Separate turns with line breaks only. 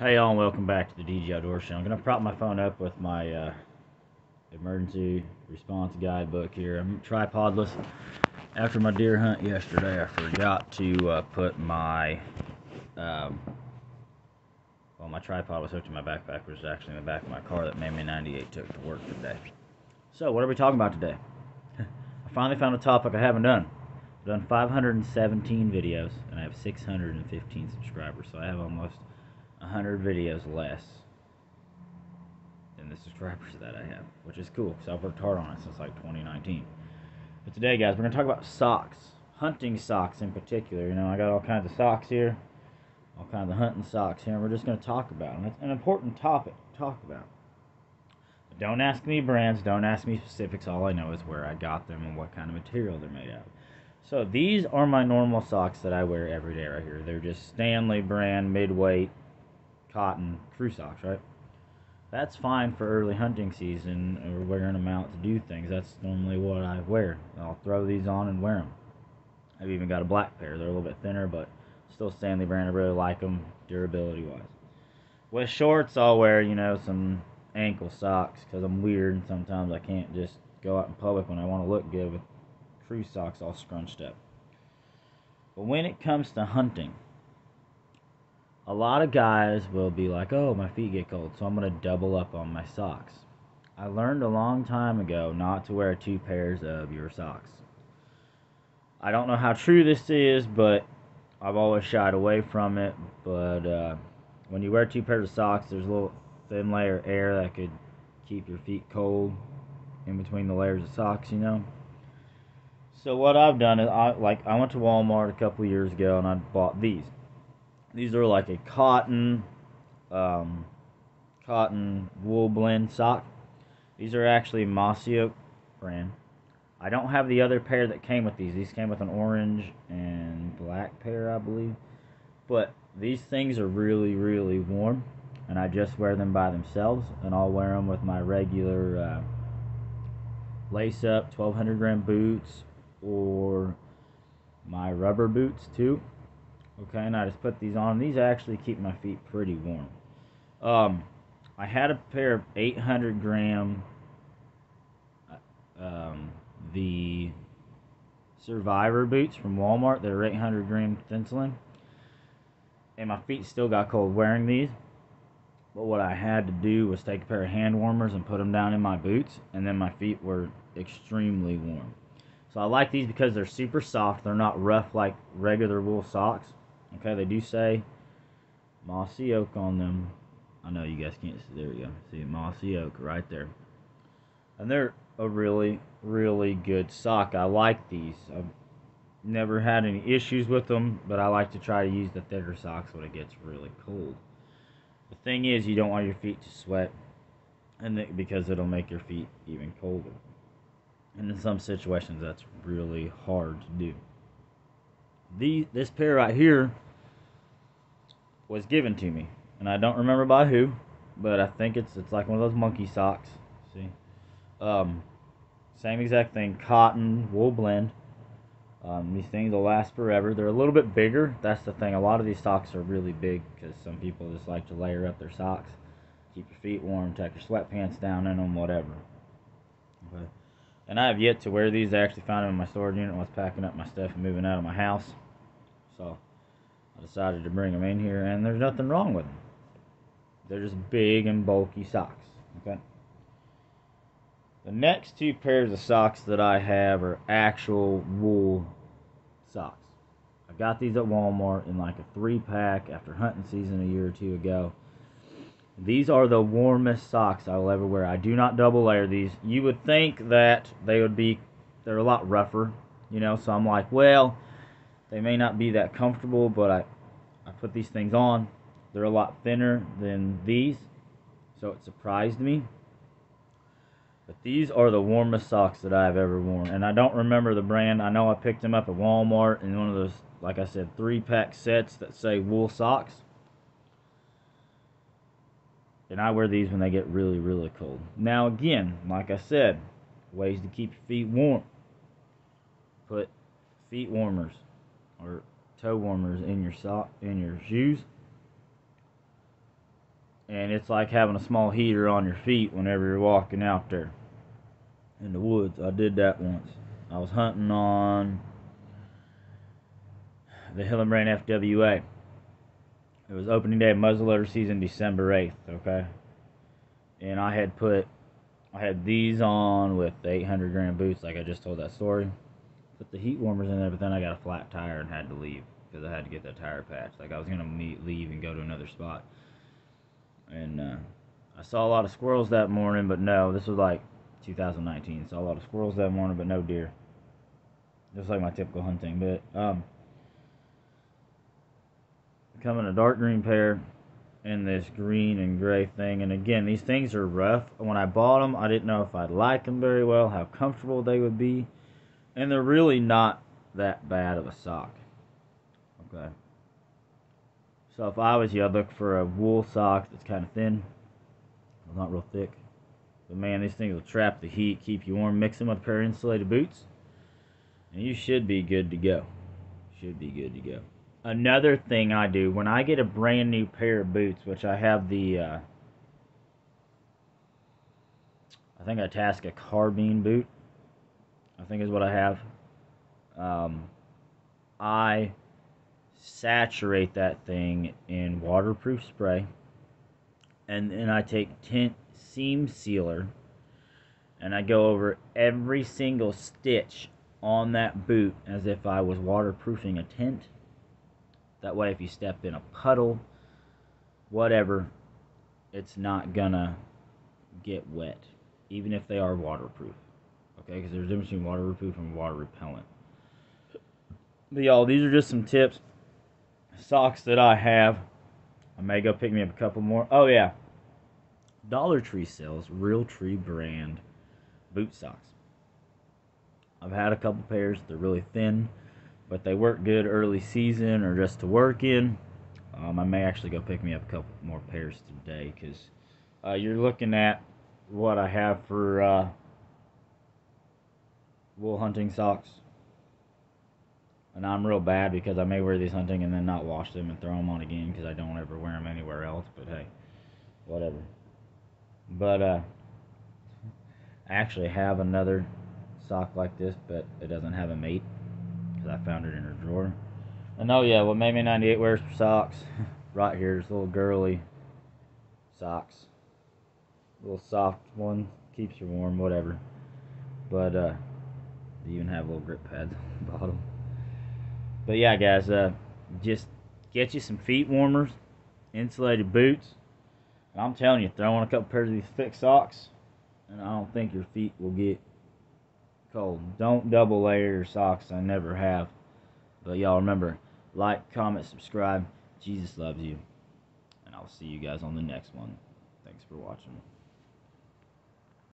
Hey y'all, and welcome back to the DG Outdoor Show. I'm gonna prop my phone up with my uh, emergency response guidebook here. I'm tripodless. After my deer hunt yesterday, I forgot to uh, put my um, well, my tripod was hooked to my backpack, which is actually in the back of my car that Mammy 98 took to work today. So, what are we talking about today? I finally found a topic I haven't done. I've done 517 videos, and I have 615 subscribers, so I have almost 100 videos less than the subscribers that I have, which is cool because I've worked hard on it since like 2019. But today, guys, we're going to talk about socks, hunting socks in particular. You know, I got all kinds of socks here, all kinds of hunting socks here, and we're just going to talk about them. It's an important topic to talk about. Don't ask me brands, don't ask me specifics. All I know is where I got them and what kind of material they're made out of. So these are my normal socks that I wear every day right here. They're just Stanley brand mid-weight cotton crew socks, right? That's fine for early hunting season or wearing them out to do things. That's normally what I wear. I'll throw these on and wear them. I've even got a black pair. They're a little bit thinner, but still Stanley brand. I really like them durability wise. With shorts, I'll wear, you know, some ankle socks because I'm weird and sometimes I can't just go out in public when I want to look good with crew socks all scrunched up. But when it comes to hunting, a lot of guys will be like, oh, my feet get cold, so I'm going to double up on my socks. I learned a long time ago not to wear two pairs of your socks. I don't know how true this is, but I've always shied away from it. But uh, when you wear two pairs of socks, there's a little thin layer of air that could keep your feet cold in between the layers of socks, you know. So what I've done is, I like I went to Walmart a couple years ago and I bought these. These are like a cotton, um, cotton wool blend sock. These are actually Mossy Oak brand. I don't have the other pair that came with these. These came with an orange and black pair, I believe. But these things are really, really warm, and I just wear them by themselves, and I'll wear them with my regular uh, lace up 1200 gram boots or my rubber boots too. Okay, and I just put these on. These actually keep my feet pretty warm. Um, I had a pair of 800 gram, uh, um, the Survivor boots from Walmart. They're 800 gram thinsulin. And my feet still got cold wearing these. But what I had to do was take a pair of hand warmers and put them down in my boots, and then my feet were extremely warm. So I like these because they're super soft. They're not rough like regular wool socks. Okay, they do say mossy oak on them. I know you guys can't see. There we go. See mossy oak right there. And they're a really, really good sock. I like these. I've never had any issues with them, but I like to try to use the thicker socks when it gets really cold. The thing is, you don't want your feet to sweat, and because it'll make your feet even colder. And in some situations, that's really hard to do the this pair right here was given to me, and I don't remember by who, but I think it's it's like one of those monkey socks. See, um, same exact thing, cotton wool blend. Um, these things will last forever. They're a little bit bigger. That's the thing. A lot of these socks are really big because some people just like to layer up their socks, keep your feet warm, tuck your sweatpants down in them, whatever. Okay. And I have yet to wear these. I actually found them in my storage unit when I was packing up my stuff and moving out of my house. So I decided to bring them in here, and there's nothing wrong with them. They're just big and bulky socks. Okay. The next two pairs of socks that I have are actual wool socks. I got these at Walmart in like a three pack after hunting season a year or two ago. These are the warmest socks I will ever wear. I do not double layer these. You would think that they would be, they're a lot rougher, you know, so I'm like, well, they may not be that comfortable, but I, I put these things on. They're a lot thinner than these, so it surprised me. But these are the warmest socks that I've ever worn. And I don't remember the brand. I know I picked them up at Walmart in one of those, like I said, three pack sets that say wool socks. And I wear these when they get really, really cold. Now, again, like I said, ways to keep your feet warm. Put feet warmers or toe warmers in your sock in your shoes. and it's like having a small heater on your feet whenever you're walking out there in the woods. I did that once. I was hunting on the Hillenbrand FWA. It was opening day of muzzleloader season, December 8th, okay? And I had put, I had these on with the 800 gram boots, like I just told that story. Put the heat warmers in there, but then I got a flat tire and had to leave because I had to get that tire patched. Like I was gonna leave and go to another spot. And uh, I saw a lot of squirrels that morning, but no, this was like 2019. Saw a lot of squirrels that morning, but no deer. Just like my typical hunting. But um, coming a dark green pair and this green and gray thing. And again, these things are rough. When I bought them, I didn't know if I'd like them very well, how comfortable they would be. And they're really not that bad of a sock. Okay. So if I was you, I'd look for a wool sock that's kind of thin, not real thick. But man, these things will trap the heat, keep you warm. Mix them with a pair of insulated boots, and you should be good to go. Should be good to go. Another thing I do when I get a brand new pair of boots, which I have the, uh, I think Itasca carbine boot. I think is what I have. Um, I saturate that thing in waterproof spray and then I take tint seam sealer and I go over every single stitch on that boot as if I was waterproofing a tent. That way if you step in a puddle, whatever, it's not gonna get wet, even if they are waterproof. Okay, because there's a difference between waterproof and water repellent. But y'all, these are just some tips socks that I have. I may go pick me up a couple more. Oh, yeah. Dollar Tree sells Realtree brand boot socks. I've had a couple pairs. They're really thin, but they work good early season or just to work in. Um, I may actually go pick me up a couple more pairs today because uh, you're looking at what I have for uh, wool hunting socks. And I'm real bad because I may wear these hunting and then not wash them and throw them on again because I don't ever wear them anywhere else. But hey, whatever. But uh, I actually have another sock like this, but it doesn't have a mate because I found it in her drawer. And oh yeah, what made me 98 wears socks right here is little girly socks. Little soft one, keeps you warm, whatever. But uh, they even have little grip pads on the bottom. But yeah, guys, uh, just get you some feet warmers, insulated boots. And I'm telling you, throw on a couple pairs of these thick socks, and I don't think your feet will get cold. Don't double layer your socks. I never have. But y'all remember, like, comment, subscribe. Jesus loves you. And I'll see you guys on the next one. Thanks for watching.